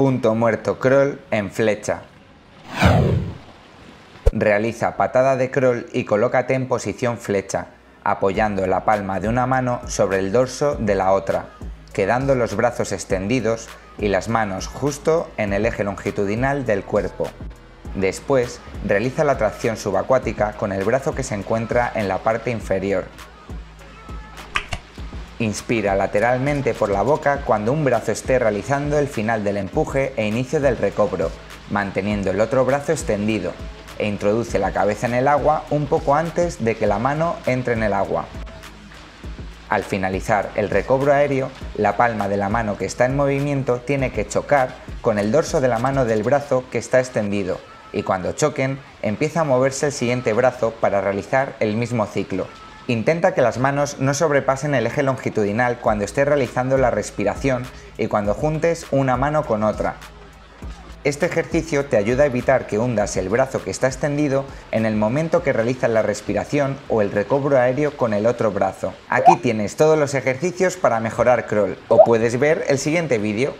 Punto muerto crawl en flecha. Realiza patada de crawl y colócate en posición flecha, apoyando la palma de una mano sobre el dorso de la otra, quedando los brazos extendidos y las manos justo en el eje longitudinal del cuerpo. Después, realiza la tracción subacuática con el brazo que se encuentra en la parte inferior. Inspira lateralmente por la boca cuando un brazo esté realizando el final del empuje e inicio del recobro, manteniendo el otro brazo extendido, e introduce la cabeza en el agua un poco antes de que la mano entre en el agua. Al finalizar el recobro aéreo, la palma de la mano que está en movimiento tiene que chocar con el dorso de la mano del brazo que está extendido y cuando choquen empieza a moverse el siguiente brazo para realizar el mismo ciclo. Intenta que las manos no sobrepasen el eje longitudinal cuando estés realizando la respiración y cuando juntes una mano con otra. Este ejercicio te ayuda a evitar que hundas el brazo que está extendido en el momento que realizas la respiración o el recobro aéreo con el otro brazo. Aquí tienes todos los ejercicios para mejorar crawl o puedes ver el siguiente vídeo.